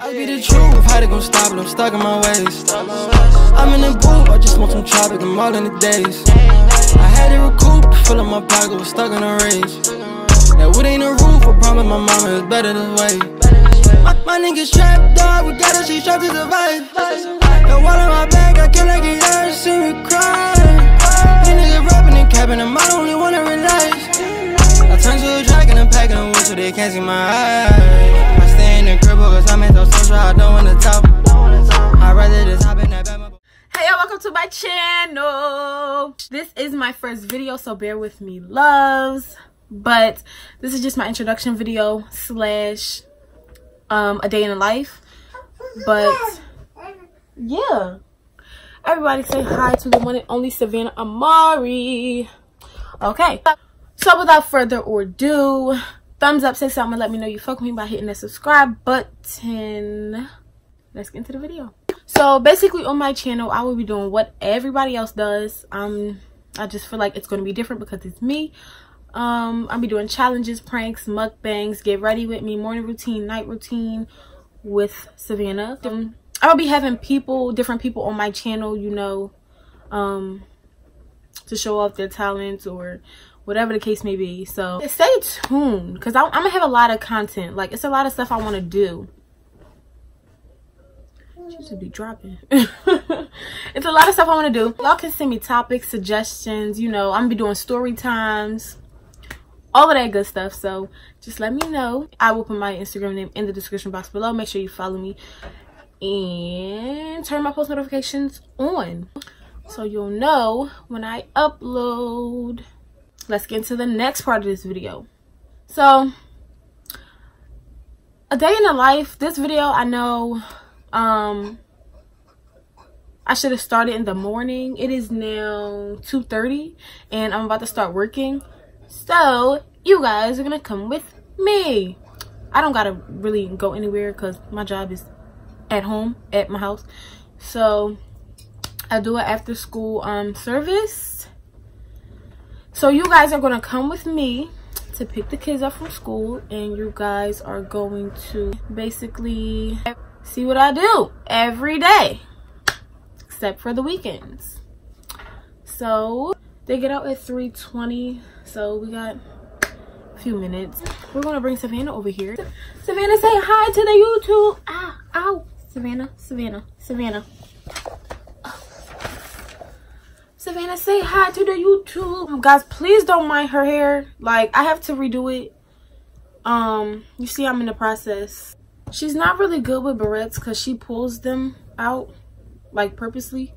I be the truth, how they gon' stop it? I'm stuck in my ways. I'm in the booth, I just want some tropic, I'm all in the days. I had to recoup, fill up my pocket, was stuck in a rage. That wood ain't a roof, I promise my mama is better this way. My, my niggas trapped, dog, we gotta see strapped to survive. The wall in my back, I can't like it, yeah, see me cry. These niggas rapping and capping, I'm the only one that relax. I turn to a and I'm packing a wood so they can't see my eyes. I stay in the crib my channel. This is my first video, so bear with me, loves. But this is just my introduction video slash um a day in the life. But yeah. Everybody say hi to the one and only Savannah Amari. Okay. So without further ado, thumbs up, say something, let me know you fuck me by hitting that subscribe button. Let's get into the video. So basically on my channel, I will be doing what everybody else does. Um, I just feel like it's going to be different because it's me. Um, I'll be doing challenges, pranks, mukbangs, get ready with me, morning routine, night routine with Savannah. Um, I'll be having people, different people on my channel, you know, um, to show off their talents or whatever the case may be. So stay tuned because I'm, gonna have a lot of content. Like it's a lot of stuff I want to do. She should be dropping. it's a lot of stuff I want to do. Y'all can send me topics, suggestions. You know, I'm gonna be doing story times, all of that good stuff. So just let me know. I will put my Instagram name in the description box below. Make sure you follow me and turn my post notifications on so you'll know when I upload. Let's get into the next part of this video. So, a day in the life. This video, I know um I should have started in the morning. It is now 2.30 and I'm about to start working. So, you guys are going to come with me. I don't got to really go anywhere because my job is at home, at my house. So, I do an after school um service. So, you guys are going to come with me to pick the kids up from school and you guys are going to basically see what I do every day except for the weekends. So they get out at 3.20 so we got a few minutes. We're gonna bring Savannah over here. Savannah say hi to the YouTube. Ah, ow. Savannah, Savannah, Savannah. Savannah say hi to the YouTube. Guys, please don't mind her hair. Like I have to redo it. Um, you see I'm in the process. She's not really good with barrettes because she pulls them out like purposely.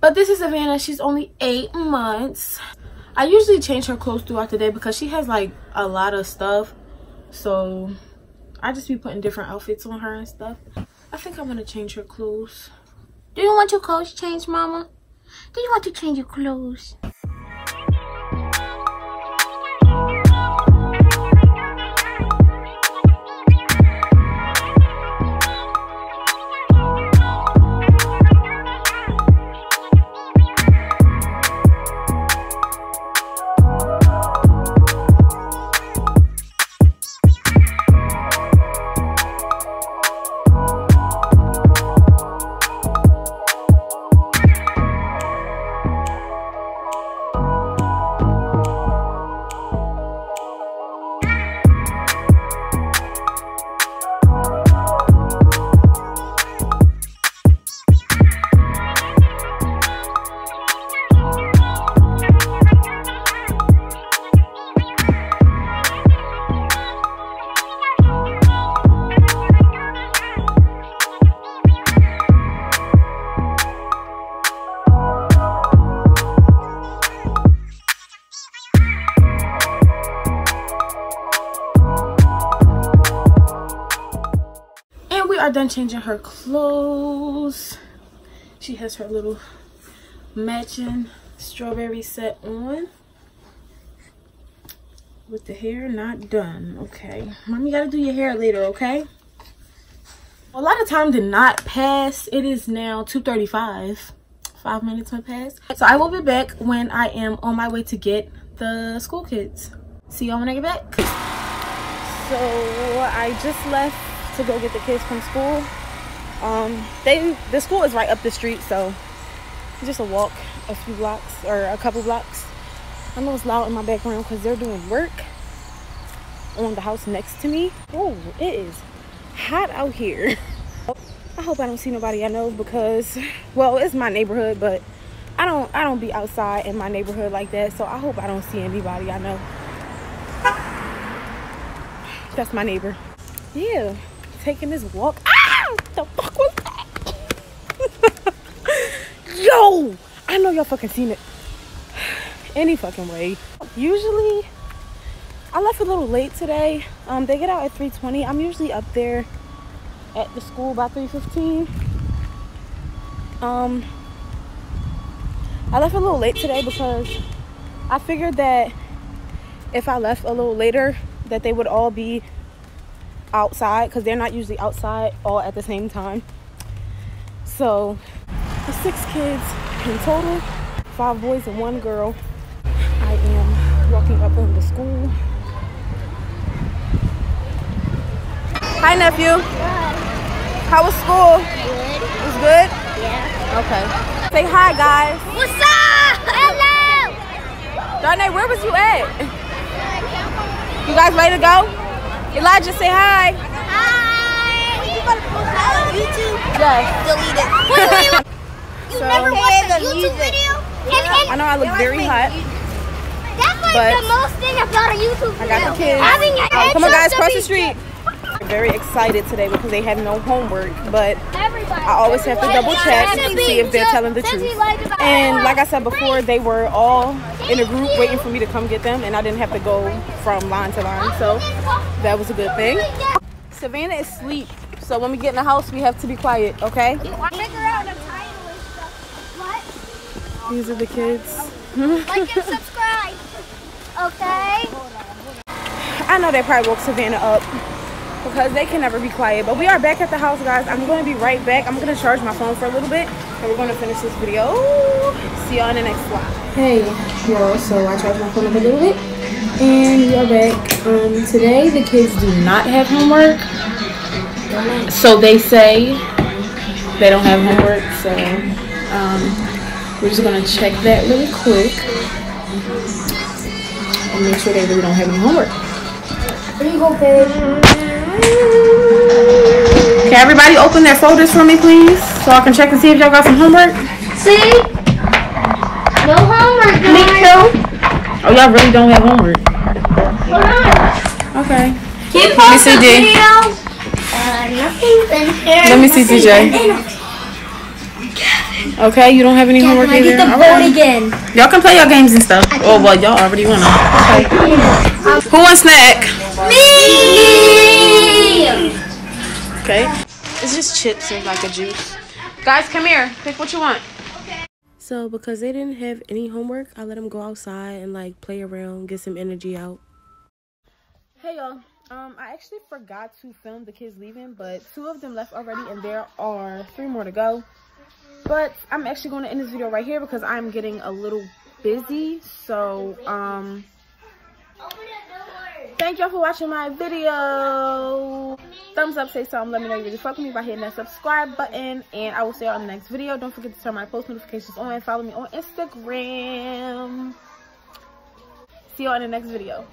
But this is Savannah. She's only eight months. I usually change her clothes throughout the day because she has like a lot of stuff. So I just be putting different outfits on her and stuff. I think I'm going to change her clothes. Do you want your clothes changed, Mama? Do you want to change your clothes? We are done changing her clothes. She has her little matching strawberry set on. With the hair not done. Okay. Mommy gotta do your hair later, okay? A lot of time did not pass. It is now 2.35. Five minutes went past. So I will be back when I am on my way to get the school kids. See y'all when I get back. So I just left to go get the kids from school Um, they the school is right up the street, so just a walk a few blocks or a couple blocks. I know it's loud in my background because they're doing work on the house next to me. Oh, it is hot out here. I hope I don't see nobody I know because, well, it's my neighborhood, but I don't I don't be outside in my neighborhood like that. So I hope I don't see anybody I know. That's my neighbor. Yeah, taking this walk. Ah, the fuck was that? Yo, I know y'all fucking seen it. Any fucking way. Usually, I left a little late today. Um, they get out at 3:20. I'm usually up there at the school by 3:15. Um, I left a little late today because I figured that if I left a little later, that they would all be outside because they're not usually outside all at the same time. So, the six kids in total, five boys and one girl. I am walking up on the school. Hi, nephew. How was school? Good. It was good? Yeah. Okay. Say hi, guys. What's up? Hello. Darnay, where was you at? You guys ready to go? Elijah, say hi. Hi. You gonna post that on YouTube? Yes. Delete it. What do you? You So- never watched a the YouTube music. video? And, and I know I look very hot. that's like but the most thing about a YouTube video. I got the kids. Having your Oh, come on, guys, cross the street. Very excited today because they have no homework, but Everybody. I always have to double check to see if they're telling the truth. And like I said before, they were all in a group waiting for me to come get them, and I didn't have to go from line to line, so that was a good thing. Savannah is asleep, so when we get in the house, we have to be quiet, okay? Figure out the title and stuff. What? These are the kids. Like and subscribe. Okay? I know they probably woke Savannah up because they can never be quiet. But we are back at the house, guys. I'm going to be right back. I'm going to charge my phone for a little bit and we're going to finish this video. See y'all in the next vlog. Hey, y'all. So I charged my phone up a little bit and we are back. Um, today the kids do not have homework. So they say they don't have homework. So um, we're just going to check that really quick and make sure they really don't have any homework. Here you go, babe. Can everybody open their folders for me, please? So I can check and see if y'all got some homework. See? No homework, guys. Me too. Oh, y'all really don't have homework. Hold on. Okay. Keep Let me see, D. Uh, nothing's in here. Let me see, DJ. Okay, you don't have any homework I either. get the All vote again. Y'all can play your games and stuff. Oh, well, y'all already won them. Okay. Who wants snack? Me! Okay. It's just chips and like a juice. Guys, come here. Pick what you want. Okay. So, because they didn't have any homework, I let them go outside and like play around, get some energy out. Hey y'all. Um, I actually forgot to film the kids leaving, but two of them left already, and there are three more to go. But I'm actually going to end this video right here because I'm getting a little busy. So, um, thank y'all for watching my video. Thumbs up, say something, let me know you really fuck with me by hitting that subscribe button. And I will see y'all in the next video. Don't forget to turn my post notifications on and follow me on Instagram. See y'all in the next video.